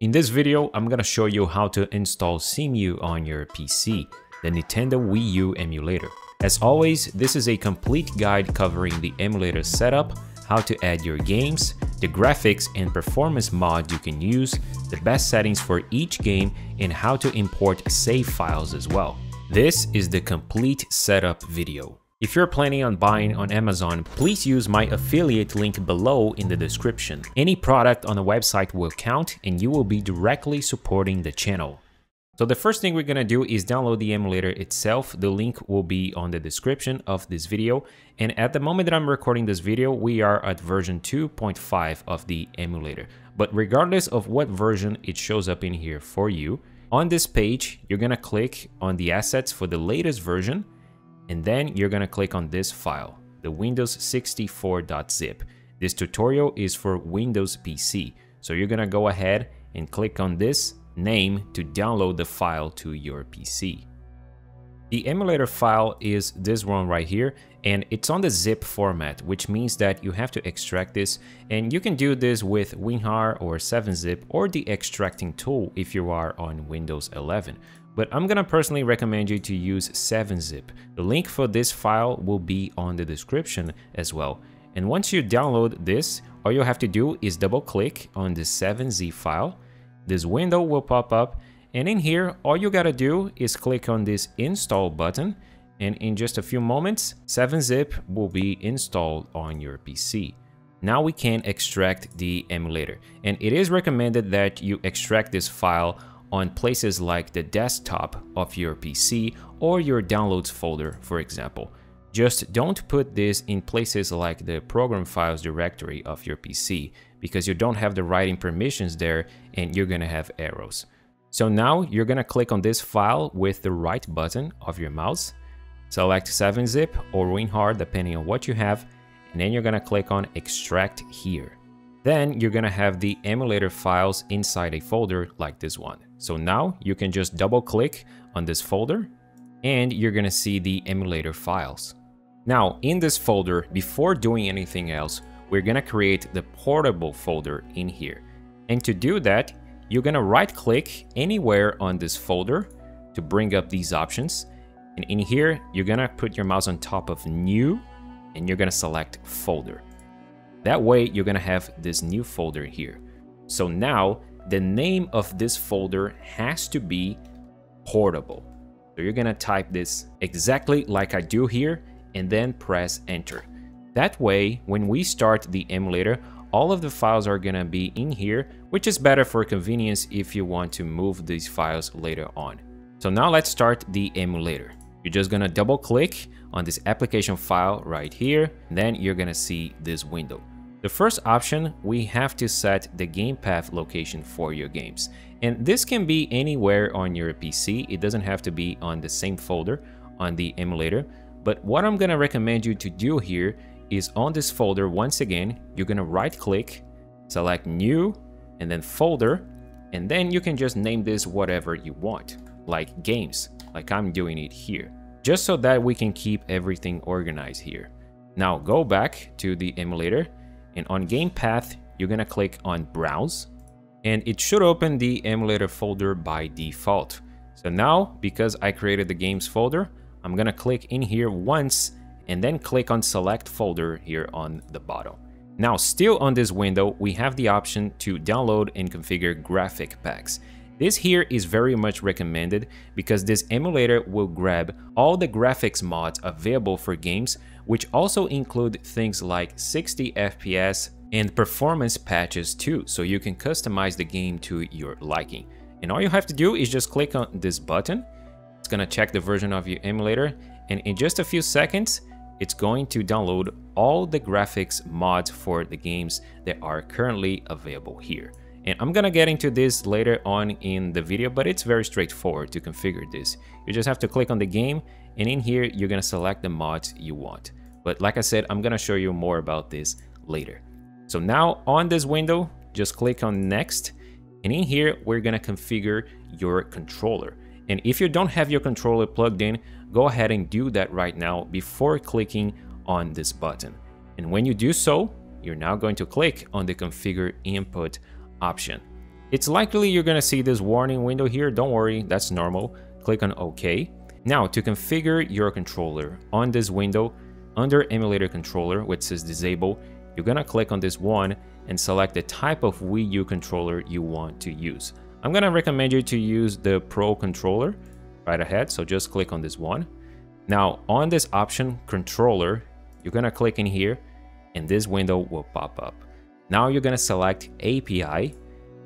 In this video, I'm gonna show you how to install Cemu on your PC, the Nintendo Wii U emulator. As always, this is a complete guide covering the emulator setup, how to add your games, the graphics and performance mod you can use, the best settings for each game, and how to import save files as well. This is the complete setup video. If you're planning on buying on Amazon, please use my affiliate link below in the description. Any product on the website will count and you will be directly supporting the channel. So the first thing we're gonna do is download the emulator itself. The link will be on the description of this video. And at the moment that I'm recording this video, we are at version 2.5 of the emulator. But regardless of what version it shows up in here for you, on this page, you're gonna click on the assets for the latest version and then you're gonna click on this file, the Windows 64.zip. This tutorial is for Windows PC. So you're gonna go ahead and click on this name to download the file to your PC. The emulator file is this one right here and it's on the zip format which means that you have to extract this and you can do this with WinRAR or 7-zip or the extracting tool if you are on Windows 11 but I'm gonna personally recommend you to use 7-zip. The link for this file will be on the description as well. And once you download this, all you have to do is double click on the 7-zip file. This window will pop up and in here, all you gotta do is click on this install button and in just a few moments, 7-zip will be installed on your PC. Now we can extract the emulator and it is recommended that you extract this file on places like the desktop of your PC or your downloads folder, for example. Just don't put this in places like the program files directory of your PC because you don't have the writing permissions there and you're gonna have errors. So now you're gonna click on this file with the right button of your mouse, select 7-zip or WinRAR depending on what you have, and then you're gonna click on extract here. Then you're gonna have the emulator files inside a folder like this one. So now you can just double click on this folder and you're gonna see the emulator files. Now in this folder, before doing anything else, we're gonna create the portable folder in here. And to do that, you're gonna right click anywhere on this folder to bring up these options. And in here, you're gonna put your mouse on top of new and you're gonna select folder. That way you're gonna have this new folder here. So now the name of this folder has to be portable. So you're gonna type this exactly like I do here and then press enter. That way, when we start the emulator, all of the files are gonna be in here, which is better for convenience if you want to move these files later on. So now let's start the emulator. You're just gonna double click on this application file right here, and then you're gonna see this window. The first option, we have to set the game path location for your games. And this can be anywhere on your PC, it doesn't have to be on the same folder on the emulator. But what I'm gonna recommend you to do here is on this folder, once again, you're gonna right click, select new, and then folder, and then you can just name this whatever you want, like games, like I'm doing it here, just so that we can keep everything organized here. Now go back to the emulator and on game path, you're gonna click on browse and it should open the emulator folder by default. So now, because I created the games folder, I'm gonna click in here once and then click on select folder here on the bottom. Now, still on this window, we have the option to download and configure graphic packs. This here is very much recommended because this emulator will grab all the graphics mods available for games, which also include things like 60 FPS and performance patches too, so you can customize the game to your liking. And all you have to do is just click on this button. It's gonna check the version of your emulator, and in just a few seconds, it's going to download all the graphics mods for the games that are currently available here. And I'm gonna get into this later on in the video, but it's very straightforward to configure this. You just have to click on the game, and in here, you're gonna select the mods you want. But like I said, I'm gonna show you more about this later. So now on this window, just click on next, and in here, we're gonna configure your controller. And if you don't have your controller plugged in, go ahead and do that right now before clicking on this button. And when you do so, you're now going to click on the configure input option. It's likely you're gonna see this warning window here, don't worry, that's normal. Click on OK. Now, to configure your controller on this window, under emulator controller, which says disable, you're gonna click on this one and select the type of Wii U controller you want to use. I'm gonna recommend you to use the Pro controller right ahead, so just click on this one. Now, on this option, controller, you're gonna click in here and this window will pop up. Now you're gonna select API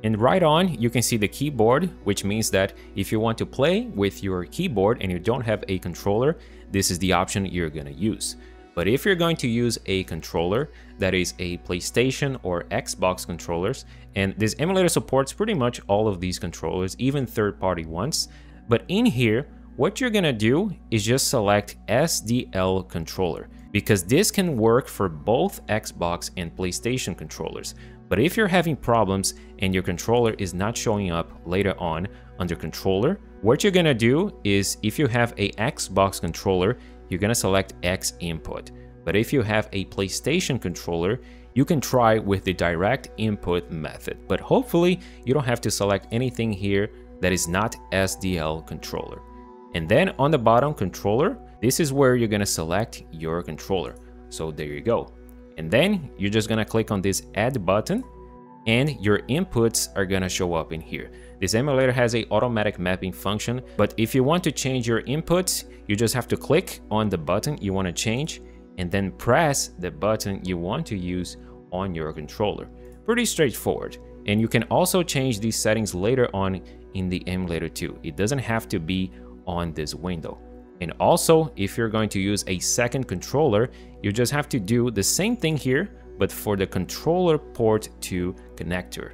and right on, you can see the keyboard, which means that if you want to play with your keyboard and you don't have a controller, this is the option you're gonna use. But if you're going to use a controller that is a PlayStation or Xbox controllers, and this emulator supports pretty much all of these controllers, even third-party ones, but in here, what you're gonna do is just select SDL controller because this can work for both Xbox and PlayStation controllers. But if you're having problems and your controller is not showing up later on under controller, what you're gonna do is if you have a Xbox controller, you're gonna select X input. But if you have a PlayStation controller, you can try with the direct input method. But hopefully you don't have to select anything here that is not SDL controller. And then on the bottom controller, this is where you're gonna select your controller. So there you go. And then you're just gonna click on this add button and your inputs are gonna show up in here. This emulator has a automatic mapping function, but if you want to change your inputs, you just have to click on the button you want to change and then press the button you want to use on your controller. Pretty straightforward. And you can also change these settings later on in the emulator too. It doesn't have to be on this window. And also, if you're going to use a second controller, you just have to do the same thing here, but for the controller port to connector.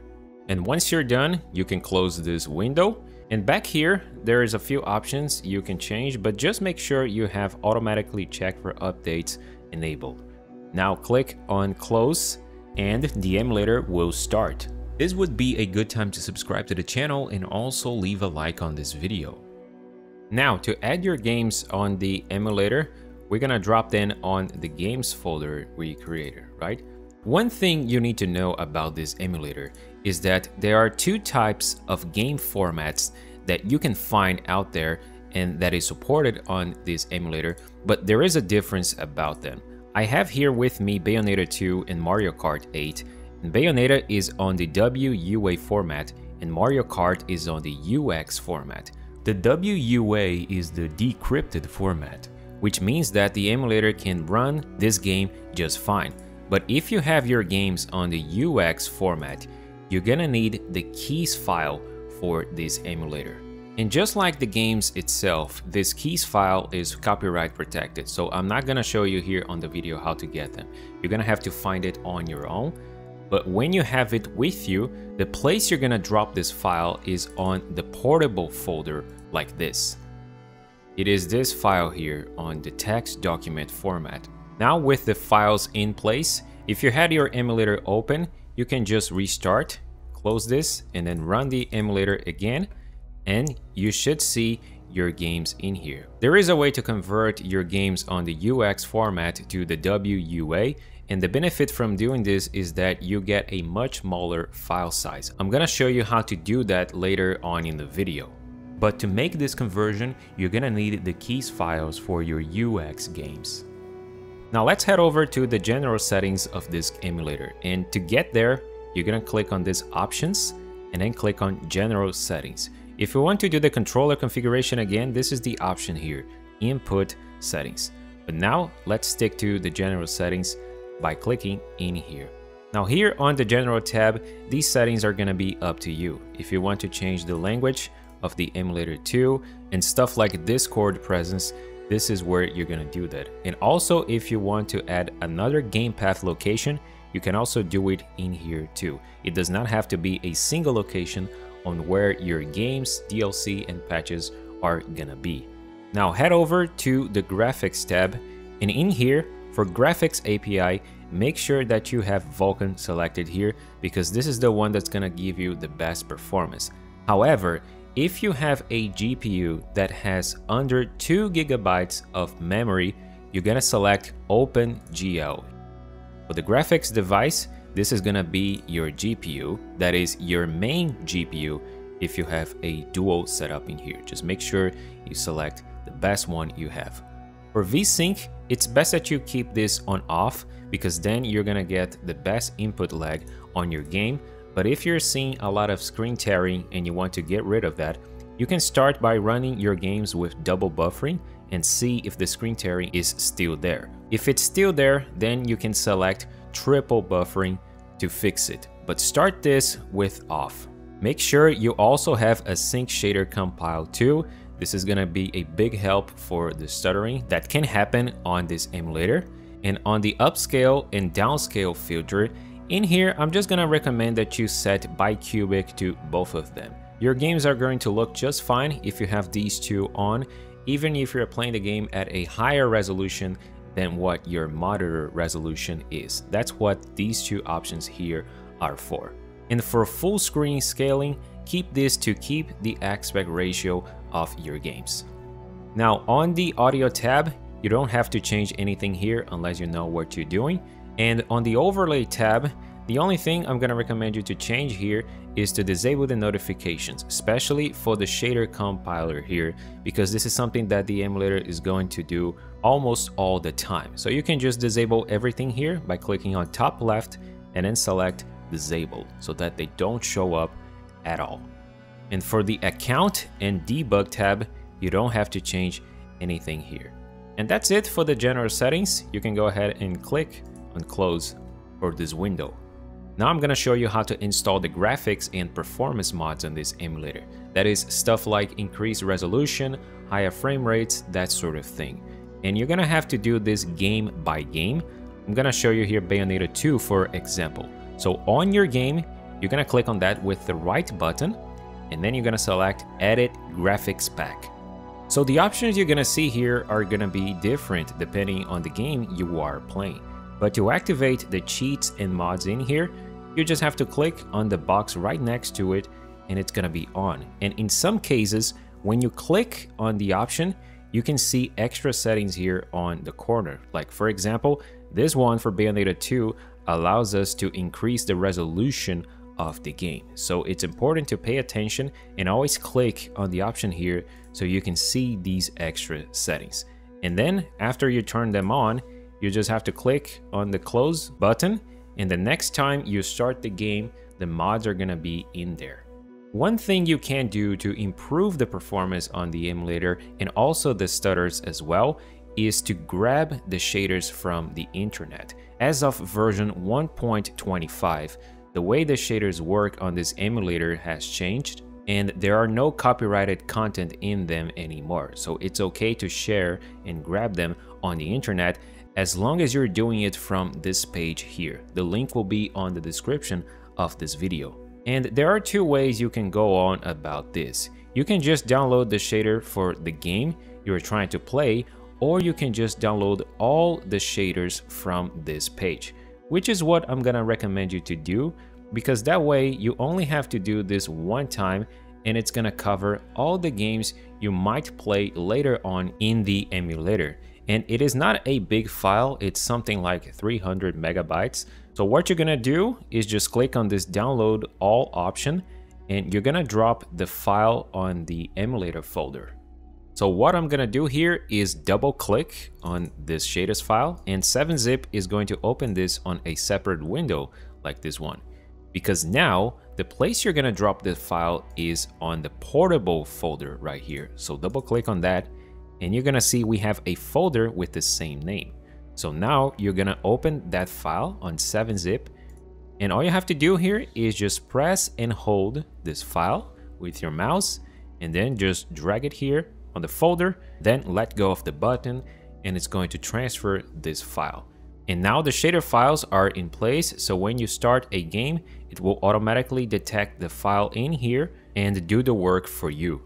And once you're done, you can close this window. And back here, there is a few options you can change, but just make sure you have automatically check for updates enabled. Now click on close and the emulator will start. This would be a good time to subscribe to the channel and also leave a like on this video. Now to add your games on the emulator, we're gonna drop them on the games folder we created, right? One thing you need to know about this emulator is that there are two types of game formats that you can find out there and that is supported on this emulator, but there is a difference about them. I have here with me Bayonetta 2 and Mario Kart 8, and Bayonetta is on the WUA format and Mario Kart is on the WUX format. The WUA is the decrypted format, which means that the emulator can run this game just fine. But if you have your games on the WUX format, you're gonna need the keys file for this emulator. And just like the games itself, this keys file is copyright protected, so I'm not gonna show you here on the video how to get them. You're gonna have to find it on your own. But when you have it with you, the place you're gonna drop this file is on the portable folder like this. It is this file here on the text document format. Now with the files in place, if you had your emulator open, you can just restart, close this, and then run the emulator again, and you should see your games in here. There is a way to convert your games on the WUX format to the WUA, and the benefit from doing this is that you get a much smaller file size. I'm gonna show you how to do that later on in the video. But to make this conversion, you're gonna need the keys files for your WUX games. Now let's head over to the general settings of this emulator and to get there you're gonna click on this options and then click on general settings. If you want to do the controller configuration again this is the option here input settings. But now let's stick to the general settings by clicking in here. Now here on the general tab these settings are gonna be up to you. If you want to change the language of the emulator too and stuff like Discord presence this is where you're gonna do that. And also if you want to add another game path location, you can also do it in here too. It does not have to be a single location on where your games, DLC, and patches are gonna be. Now head over to the graphics tab and in here for graphics API, make sure that you have Vulkan selected here because this is the one that's gonna give you the best performance. However, if you have a GPU that has under 2 gigabytes of memory, you're gonna select OpenGL. For the graphics device, this is gonna be your GPU, that is your main GPU if you have a dual setup in here. Just make sure you select the best one you have. For VSync, it's best that you keep this on off because then you're gonna get the best input lag on your game. But if you're seeing a lot of screen tearing and you want to get rid of that, you can start by running your games with double buffering and see if the screen tearing is still there. If it's still there, then you can select triple buffering to fix it. But start this with off. Make sure you also have async shader compile too. This is gonna be a big help for the stuttering that can happen on this emulator. And on the upscale and downscale filter, in here, I'm just gonna recommend that you set bicubic to both of them. Your games are going to look just fine if you have these two on, even if you're playing the game at a higher resolution than what your monitor resolution is. That's what these two options here are for. And for full screen scaling, keep this to keep the aspect ratio of your games. Now on the audio tab, you don't have to change anything here unless you know what you're doing. And on the overlay tab, the only thing I'm gonna recommend you to change here is to disable the notifications, especially for the shader compiler here, because this is something that the emulator is going to do almost all the time. So you can just disable everything here by clicking on top left and then select disable so that they don't show up at all. And for the account and debug tab, you don't have to change anything here. And that's it for the general settings. You can go ahead and click on close for this window. Now I'm gonna show you how to install the graphics and performance mods on this emulator. That is stuff like increased resolution, higher frame rates, that sort of thing. And you're gonna have to do this game by game. I'm gonna show you here Bayonetta 2 for example. So on your game, you're gonna click on that with the right button, and then you're gonna select Edit Graphics Pack. So the options you're gonna see here are gonna be different depending on the game you are playing. But to activate the cheats and mods in here, you just have to click on the box right next to it and it's gonna be on. And in some cases, when you click on the option, you can see extra settings here on the corner. Like for example, this one for Bayonetta 2 allows us to increase the resolution of the game. So it's important to pay attention and always click on the option here so you can see these extra settings. And then after you turn them on, you just have to click on the close button and the next time you start the game, the mods are gonna be in there. One thing you can do to improve the performance on the emulator and also the stutters as well is to grab the shaders from the internet. As of version 1.25, the way the shaders work on this emulator has changed and there are no copyrighted content in them anymore. So it's okay to share and grab them on the internet as long as you're doing it from this page here. The link will be on the description of this video. And there are two ways you can go on about this. You can just download the shader for the game you're trying to play or you can just download all the shaders from this page, which is what I'm gonna recommend you to do because that way you only have to do this one time and it's gonna cover all the games you might play later on in the emulator. And it is not a big file, it's something like 300 megabytes. So what you're gonna do is just click on this download all option and you're gonna drop the file on the emulator folder. So what I'm gonna do here is double click on this shaders file and 7-zip is going to open this on a separate window like this one. Because now the place you're gonna drop the file is on the portable folder right here. So double click on that and you're gonna see we have a folder with the same name. So now you're gonna open that file on 7-zip and all you have to do here is just press and hold this file with your mouse and then just drag it here on the folder, then let go of the button and it's going to transfer this file. And now the shader files are in place, so when you start a game, it will automatically detect the file in here and do the work for you.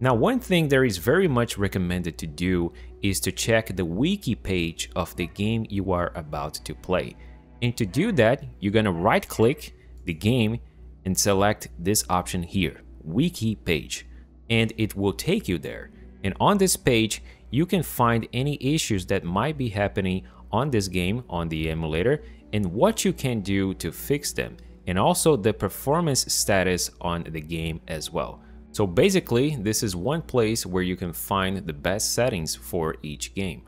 Now one thing that is very much recommended to do is to check the wiki page of the game you are about to play. And to do that, you're gonna right click the game and select this option here, wiki page and it will take you there. And on this page, you can find any issues that might be happening on this game on the emulator and what you can do to fix them, and also the performance status on the game as well. So basically, this is one place where you can find the best settings for each game.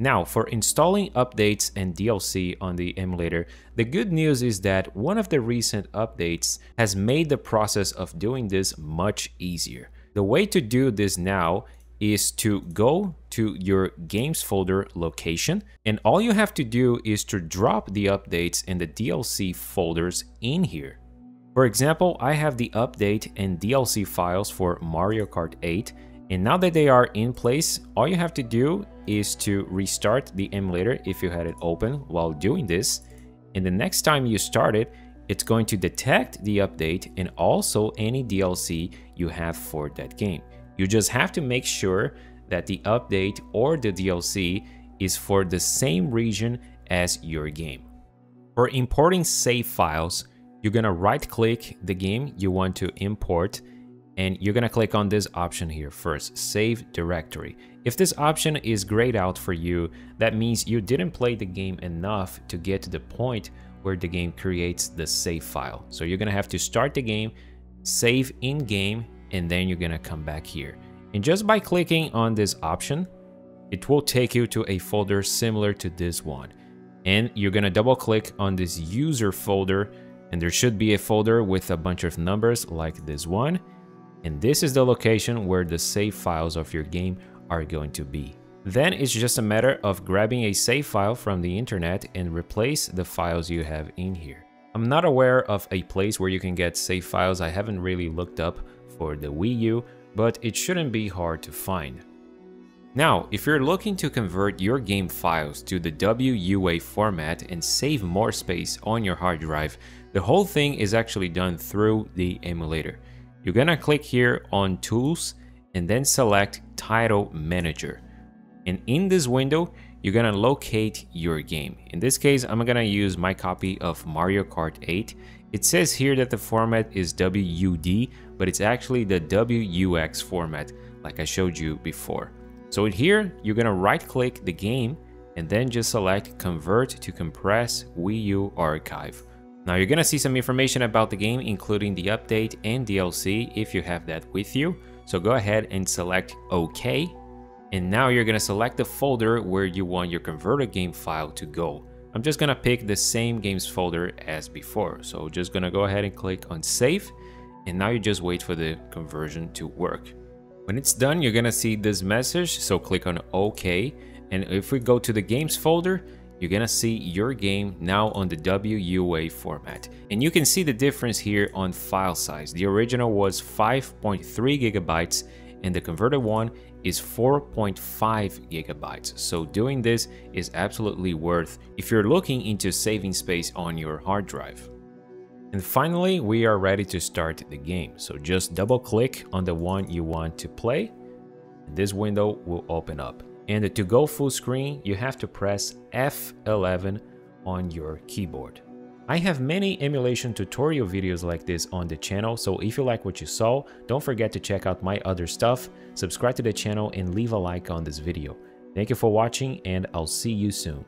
Now, for installing updates and DLC on the emulator, the good news is that one of the recent updates has made the process of doing this much easier. The way to do this now is to go to your games folder location and all you have to do is to drop the updates and the DLC folders in here. For example, I have the update and DLC files for Mario Kart 8 and now that they are in place, all you have to do is to restart the emulator if you had it open while doing this. And the next time you start it, it's going to detect the update and also any DLC you have for that game. You just have to make sure that the update or the DLC is for the same region as your game. For importing save files, you're gonna right click the game you want to import and you're gonna click on this option here first, save directory. If this option is grayed out for you, that means you didn't play the game enough to get to the point where the game creates the save file. So you're gonna have to start the game, save in game, and then you're gonna come back here. And just by clicking on this option, it will take you to a folder similar to this one. And you're gonna double click on this user folder and there should be a folder with a bunch of numbers like this one. And this is the location where the save files of your game are going to be. Then it's just a matter of grabbing a save file from the internet and replace the files you have in here. I'm not aware of a place where you can get save files. I haven't really looked up for the Wii U, but it shouldn't be hard to find. Now, if you're looking to convert your game files to the WUA format and save more space on your hard drive, the whole thing is actually done through the emulator. You're gonna click here on Tools and then select Title Manager. And in this window, you're gonna locate your game. In this case, I'm gonna use my copy of Mario Kart 8. It says here that the format is WUD, but it's actually the WUX format, like I showed you before. So here, you're gonna right click the game and then just select Convert to Compress Wii U Archive. Now you're gonna see some information about the game including the update and DLC if you have that with you. So go ahead and select OK. And now you're gonna select the folder where you want your converted game file to go. I'm just gonna pick the same games folder as before. So just gonna go ahead and click on save. And now you just wait for the conversion to work. When it's done, you're gonna see this message. So click on OK. And if we go to the games folder, you're gonna see your game now on the WUA format. And you can see the difference here on file size. The original was 5.3 gigabytes and the converted one is 4.5 gigabytes. So doing this is absolutely worth if you're looking into saving space on your hard drive. And finally, we are ready to start the game. So just double click on the one you want to play. This window will open up. And to go full screen, you have to press F11 on your keyboard. I have many emulation tutorial videos like this on the channel, so if you like what you saw, don't forget to check out my other stuff, subscribe to the channel and leave a like on this video. Thank you for watching and I'll see you soon.